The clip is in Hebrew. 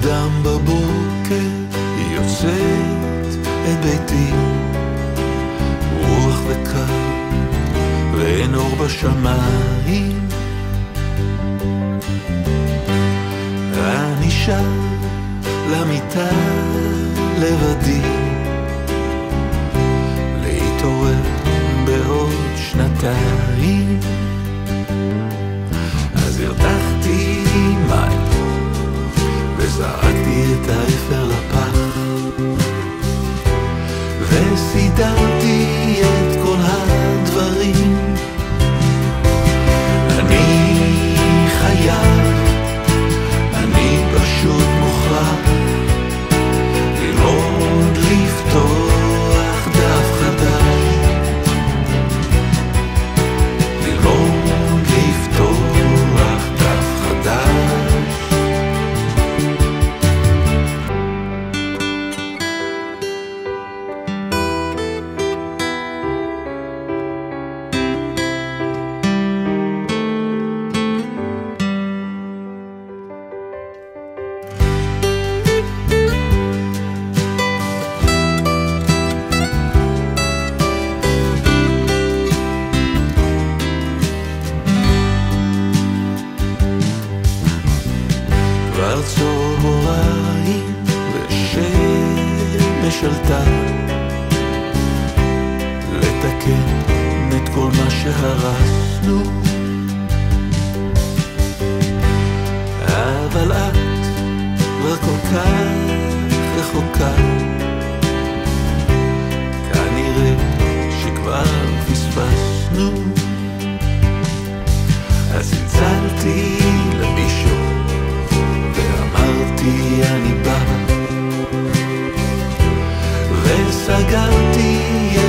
מוקדם בבוקר היא יוצאת את ביתי. רוח וקר ואין אור בשמיים. אני שב למיטה לבדי וזרקתי את האפר לפח וסידרתי את ושמש עלתה לתקן את כל מה שהרסנו. אבל את כבר כל כך רחוקה bisa ganti.